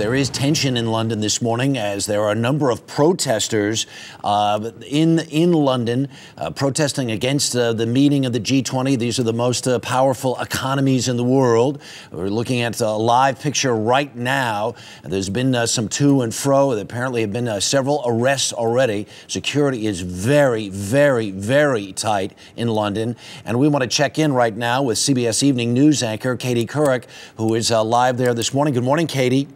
there is tension in London this morning as there are a number of protesters uh, in in London uh, protesting against uh, the meeting of the G20. These are the most uh, powerful economies in the world. We're looking at a live picture right now. There's been uh, some to and fro. There apparently have been uh, several arrests already. Security is very, very, very tight in London, and we want to check in right now with CBS Evening News anchor Katie Couric, who is live there this morning. Good morning, Katie.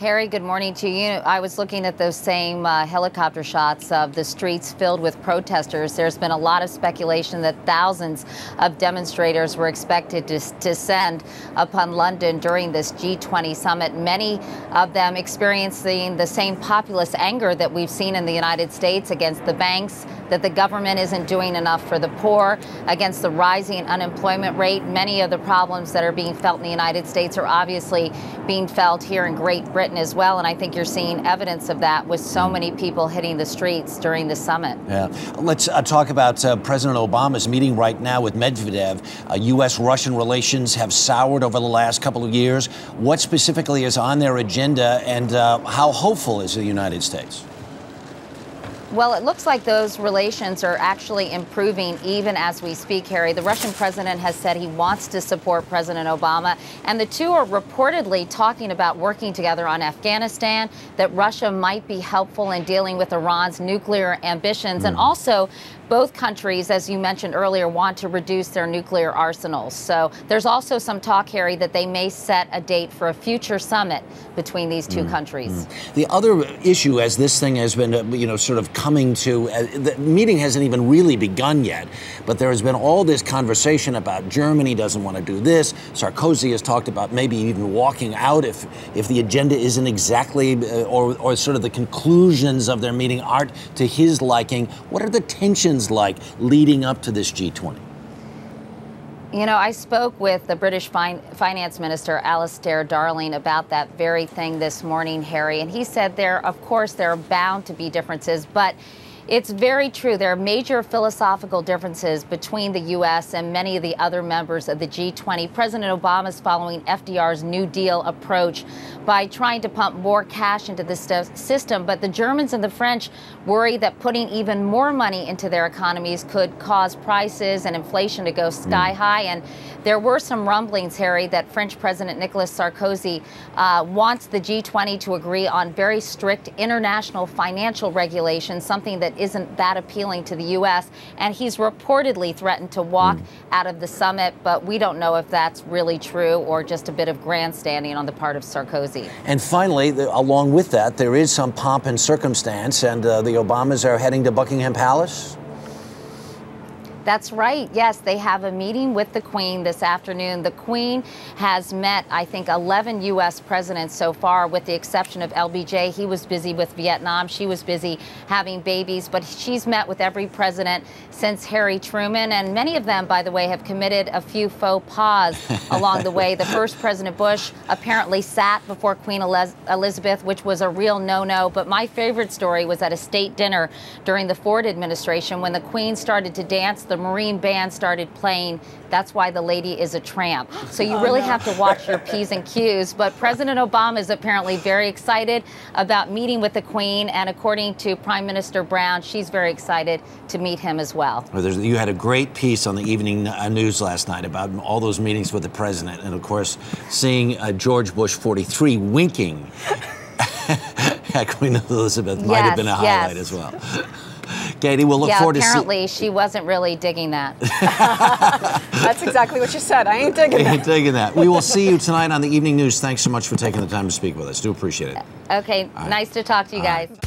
Harry, good morning to you. I was looking at those same uh, helicopter shots of the streets filled with protesters. There's been a lot of speculation that thousands of demonstrators were expected to descend upon London during this G20 summit, many of them experiencing the same populist anger that we've seen in the United States against the banks, that the government isn't doing enough for the poor, against the rising unemployment rate. Many of the problems that are being felt in the United States are obviously being felt here in Great Britain as well. And I think you're seeing evidence of that with so many people hitting the streets during the summit. Yeah. Let's uh, talk about uh, President Obama's meeting right now with Medvedev. Uh, U.S. Russian relations have soured over the last couple of years. What specifically is on their agenda, and uh, how hopeful is the United States? Well, it looks like those relations are actually improving even as we speak, Harry. The Russian president has said he wants to support President Obama, and the two are reportedly talking about working together on Afghanistan, that Russia might be helpful in dealing with Iran's nuclear ambitions, mm. and also both countries, as you mentioned earlier, want to reduce their nuclear arsenals. So there's also some talk, Harry, that they may set a date for a future summit between these two mm. countries. Mm. The other issue, as this thing has been, uh, you know, sort of coming to, uh, the meeting hasn't even really begun yet, but there has been all this conversation about Germany doesn't want to do this. Sarkozy has talked about maybe even walking out if if the agenda isn't exactly, uh, or or sort of the conclusions of their meeting aren't to his liking. What are the tensions? like leading up to this G20? You know, I spoke with the British fin Finance Minister, Alistair Darling, about that very thing this morning, Harry, and he said there, of course, there are bound to be differences, but it's very true. There are major philosophical differences between the U.S. and many of the other members of the G20. President Obama is following FDR's New Deal approach by trying to pump more cash into the system. But the Germans and the French worry that putting even more money into their economies could cause prices and inflation to go sky mm. high. And there were some rumblings, Harry, that French President Nicolas Sarkozy uh, wants the G20 to agree on very strict international financial regulations, something that isn't that appealing to the U.S. And he's reportedly threatened to walk mm. out of the summit, but we don't know if that's really true or just a bit of grandstanding on the part of Sarkozy. And finally, the, along with that, there is some pomp and circumstance, and uh, the Obamas are heading to Buckingham Palace. That's right. Yes, they have a meeting with the Queen this afternoon. The Queen has met, I think, 11 U.S. presidents so far, with the exception of LBJ. He was busy with Vietnam. She was busy having babies, but she's met with every president since Harry Truman. And many of them, by the way, have committed a few faux pas along the way. The first President Bush apparently sat before Queen Elizabeth, which was a real no no. But my favorite story was at a state dinner during the Ford administration when the Queen started to dance. The the Marine band started playing That's Why the Lady is a Tramp. So you oh, really no. have to watch your P's and Q's. But President Obama is apparently very excited about meeting with the Queen. And according to Prime Minister Brown, she's very excited to meet him as well. well you had a great piece on the evening uh, news last night about all those meetings with the president. And of course, seeing uh, George Bush 43 winking at Queen Elizabeth yes, might have been a highlight yes. as well. Katie, we'll look yeah, forward to see. apparently she wasn't really digging that. That's exactly what she said. I ain't digging ain't digging that. We will see you tonight on the Evening News. Thanks so much for taking the time to speak with us. Do appreciate it. Okay, right. nice to talk to you All guys. Right.